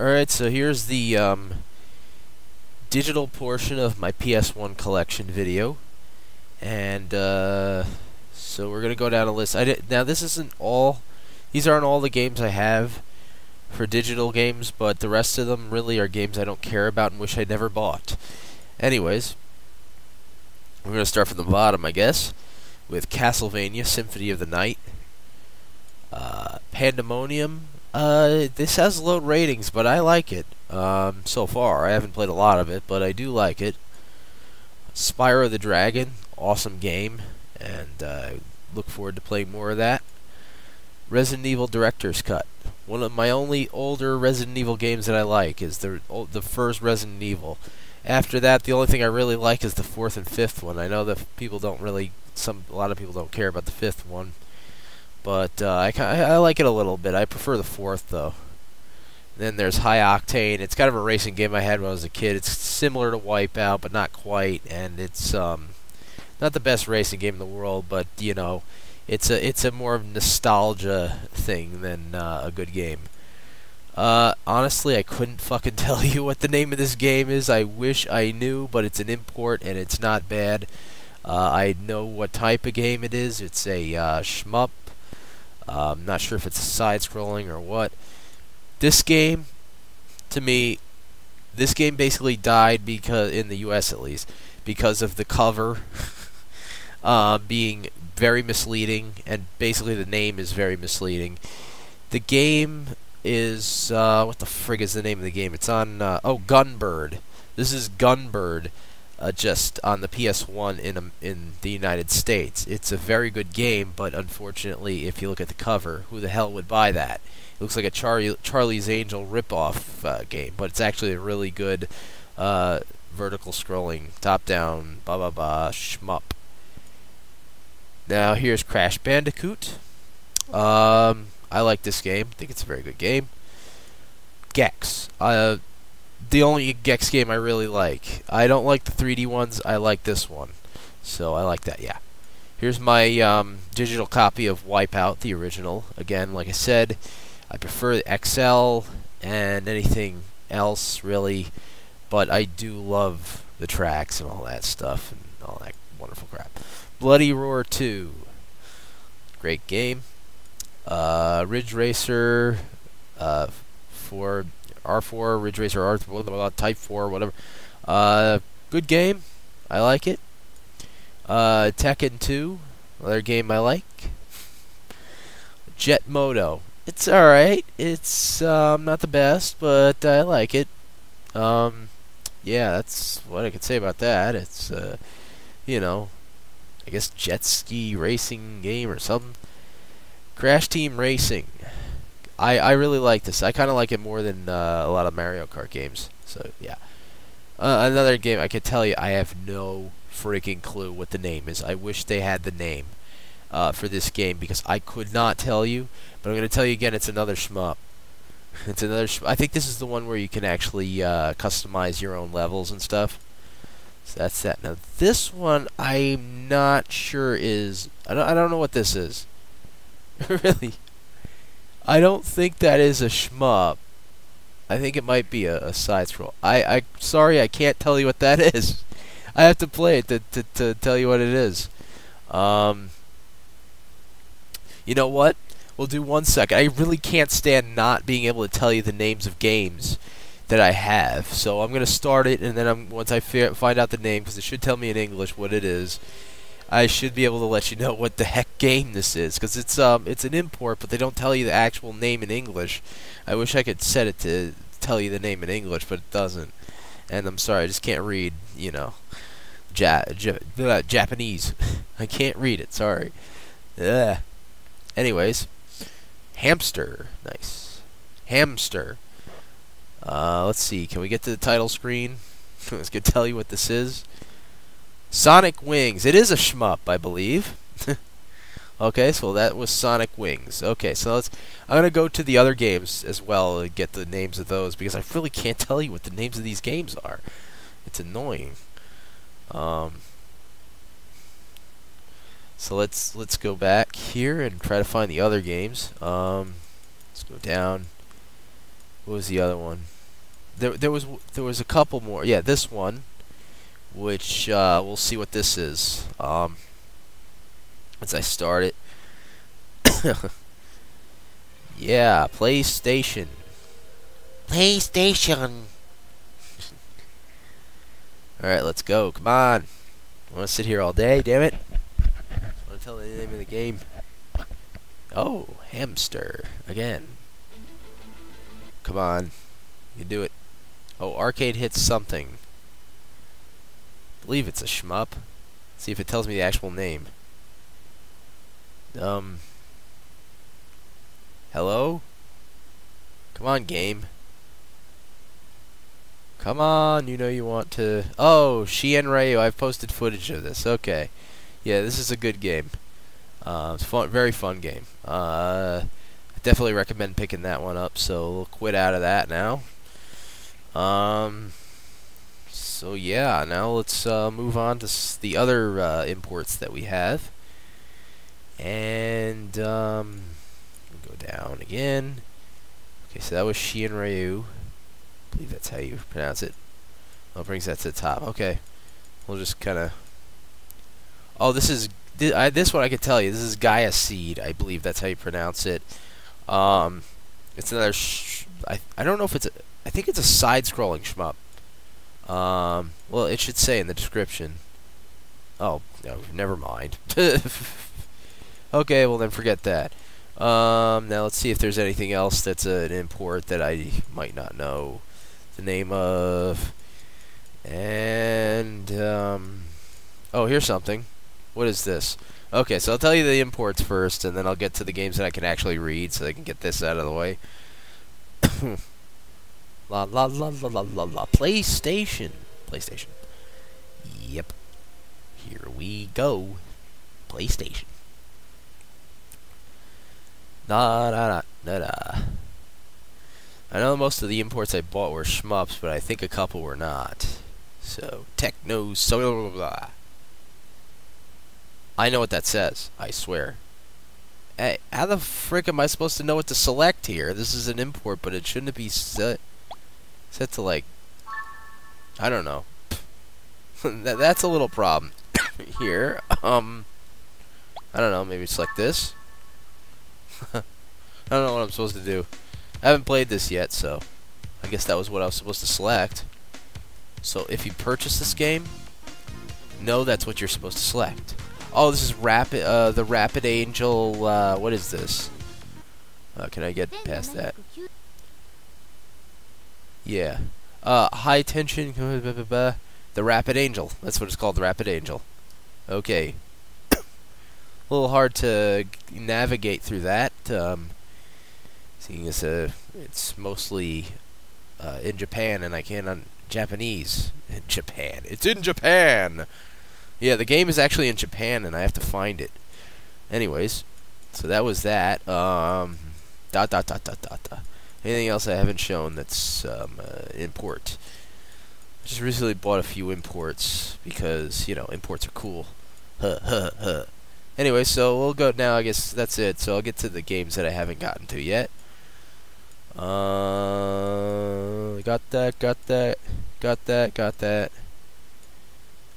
Alright, so here's the um, digital portion of my PS1 collection video. And uh, so we're going to go down a list. I did, now, this isn't all, these aren't all the games I have for digital games, but the rest of them really are games I don't care about and wish I'd never bought. Anyways, we're going to start from the bottom, I guess, with Castlevania Symphony of the Night. Uh, Pandemonium, uh, this has low ratings, but I like it. Um, so far, I haven't played a lot of it, but I do like it. Spyro the Dragon, awesome game, and uh, look forward to playing more of that. Resident Evil Director's Cut. One of my only older Resident Evil games that I like is the the first Resident Evil. After that, the only thing I really like is the fourth and fifth one. I know that people don't really, some a lot of people don't care about the fifth one. But uh, I, I like it a little bit. I prefer the fourth, though. Then there's Hi-Octane. It's kind of a racing game I had when I was a kid. It's similar to Wipeout, but not quite. And it's um, not the best racing game in the world, but you know, it's a it's a more of nostalgia thing than uh, a good game. Uh, honestly, I couldn't fucking tell you what the name of this game is. I wish I knew, but it's an import and it's not bad. Uh, I know what type of game it is. It's a uh, shmup uh, I'm not sure if it's side-scrolling or what. This game, to me, this game basically died because in the U.S. at least because of the cover uh, being very misleading, and basically the name is very misleading. The game is uh, what the frig is the name of the game? It's on uh, oh Gunbird. This is Gunbird uh, just on the PS1 in um, in the United States. It's a very good game, but unfortunately, if you look at the cover, who the hell would buy that? It looks like a Charlie, Charlie's Angel ripoff uh, game, but it's actually a really good uh, vertical scrolling, top-down, blah blah blah shmup. Now here's Crash Bandicoot. Um, I like this game. I think it's a very good game. Gex. Uh, the only Gex game I really like. I don't like the 3D ones. I like this one. So I like that, yeah. Here's my um, digital copy of Wipeout, the original. Again, like I said, I prefer the XL and anything else, really. But I do love the tracks and all that stuff and all that wonderful crap. Bloody Roar 2. Great game. Uh, Ridge Racer uh, for R4, Ridge Racer R, blah, blah, blah, Type 4, whatever. Uh, good game. I like it. Uh, Tekken 2, another game I like. Jet Moto. It's alright. It's um, not the best, but I like it. Um, yeah, that's what I could say about that. It's, uh, you know, I guess jet ski racing game or something. Crash Team Racing. I, I really like this. I kind of like it more than uh, a lot of Mario Kart games. So, yeah. Uh, another game, I can tell you, I have no freaking clue what the name is. I wish they had the name uh, for this game because I could not tell you. But I'm going to tell you again, it's another shmup. It's another. I think this is the one where you can actually uh, customize your own levels and stuff. So that's that. Now this one, I'm not sure is. I don't. I don't know what this is. really. I don't think that is a shmup. I think it might be a, a side scroll. I, I sorry I can't tell you what that is. I have to play it to, to, to tell you what it is. Um, you know what? We'll do one second. I really can't stand not being able to tell you the names of games that I have. So I'm gonna start it, and then I'm once I find out the name, because it should tell me in English what it is. I should be able to let you know what the heck game this is because it's um it's an import, but they don't tell you the actual name in English. I wish I could set it to tell you the name in English, but it doesn't. And I'm sorry, I just can't read, you know, ja ja Japanese. I can't read it. Sorry. Ugh. Anyways, hamster. Nice. Hamster. Uh, let's see. Can we get to the title screen? Let's get tell you what this is. Sonic Wings. It is a shmup, I believe. okay, so that was Sonic Wings. Okay, so let's. I'm gonna go to the other games as well and get the names of those because I really can't tell you what the names of these games are. It's annoying. Um. So let's let's go back here and try to find the other games. Um, let's go down. what was the other one? There, there was there was a couple more. Yeah, this one, which uh, we'll see what this is. Um, as I start it. yeah, PlayStation. PlayStation. Alright, let's go. Come on. I want to sit here all day, damn it. I want to tell the name of the game. Oh, hamster. Again. Come on. You do it. Oh, arcade hits something. Believe it's a shmup. see if it tells me the actual name. Um. Hello? Come on, game. Come on, you know you want to... Oh, Shien Ryu, I've posted footage of this. Okay. Yeah, this is a good game. Uh, it's fun, very fun game. Uh, I definitely recommend picking that one up, so we'll quit out of that now. Um, so yeah, now let's uh, move on to the other uh, imports that we have. And, um, go down again. Okay, so that was Shien Ryu. I believe that's how you pronounce it. Oh, brings that to the top. Okay. We'll just kind of... Oh, this is... This, I, this one I can tell you. This is Gaia Seed. I believe that's how you pronounce it. Um, it's another... I, I don't know if it's a... I think it's a side-scrolling shmup. Um, well, it should say in the description. Oh, no, never mind. okay, well then forget that. Um, now let's see if there's anything else that's an import that I might not know the name of. And, um, oh, here's something. What is this? Okay, so I'll tell you the imports first, and then I'll get to the games that I can actually read so I can get this out of the way. la la la la la la la. PlayStation. PlayStation. Yep. Here we go. PlayStation. Da da da da da. I know most of the imports I bought were shmups, but I think a couple were not. So, Techno so blah. I know what that says, I swear. Hey, how the frick am I supposed to know what to select here? This is an import, but it shouldn't be set, to, like, I don't know. that, that's a little problem here. Um, I don't know, maybe select this? I don't know what I'm supposed to do. I haven't played this yet, so I guess that was what I was supposed to select. So if you purchase this game, know that's what you're supposed to select. Oh, this is Rapid, uh, the Rapid Angel, uh, what is this? Uh, can I get past that? Yeah. Uh, high tension, the Rapid Angel. That's what it's called, the Rapid Angel. Okay. A little hard to navigate through that. Um, seeing as uh, it's mostly uh, in Japan and I can't un Japanese in Japan. It's in Japan. Yeah, the game is actually in Japan and I have to find it. Anyways, so that was that. Um, dot dot dot dot dot. dot. Anything else I haven't shown that's um, uh, import? I just recently bought a few imports because you know imports are cool. Huh huh huh. Anyway, so we'll go now. I guess that's it. So I'll get to the games that I haven't gotten to yet. Uh, got that, got that, got that, got that.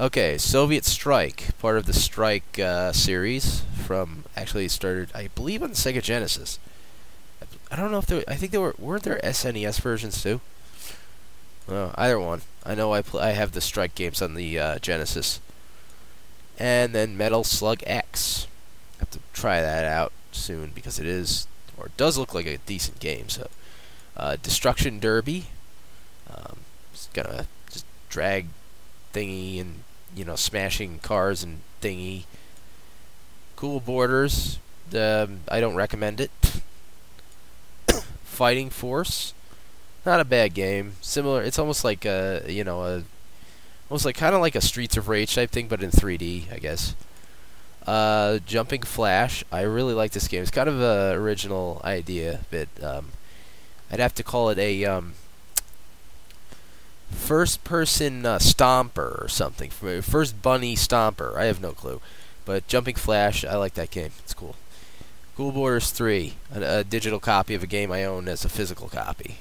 Okay, Soviet Strike, part of the Strike uh, series from actually started, I believe, on the Sega Genesis. I don't know if there. I think there were weren't there SNES versions too. Either one. I know I play. I have the Strike games on the uh, Genesis. And then Metal Slug X. I have to try that out soon because it is or it does look like a decent game. So uh, Destruction Derby. Um, just gonna just drag thingy and you know smashing cars and thingy. Cool Borders. Um, I don't recommend it. Fighting Force. Not a bad game. Similar. It's almost like a you know a almost like kind of like a Streets of Rage type thing, but in 3D, I guess. Uh, Jumping Flash. I really like this game. It's kind of an original idea, but um, I'd have to call it a um, first-person uh, stomper or something. First bunny stomper. I have no clue. But Jumping Flash, I like that game. It's cool. Cool Borders 3, a, a, digital copy of a game I own as a physical copy.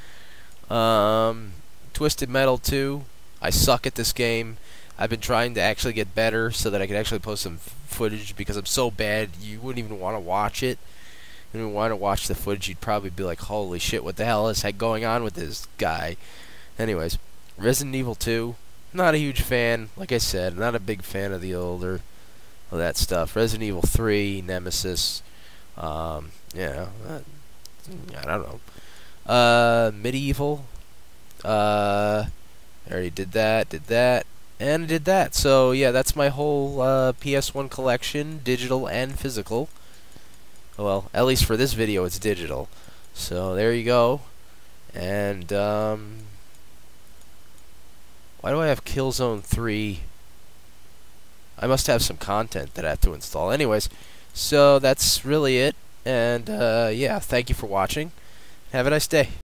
um, Twisted Metal 2, I suck at this game. I've been trying to actually get better so that I can actually post some footage because I'm so bad you wouldn't even want to watch it. And you want to watch the footage, you'd probably be like, holy shit, what the hell is going on with this guy? Anyways, Resident Evil 2, not a huge fan. Like I said, not a big fan of the older that stuff. Resident Evil 3, Nemesis, um, yeah, I don't know. Uh, MediEvil, uh, I already did that, did that, and did that. So yeah, that's my whole uh, PS1 collection, digital and physical. Well, at least for this video, it's digital. So there you go. And um, why do I have Killzone 3? I must have some content that I have to install. Anyways, so that's really it. And uh, yeah, thank you for watching. Have a nice day.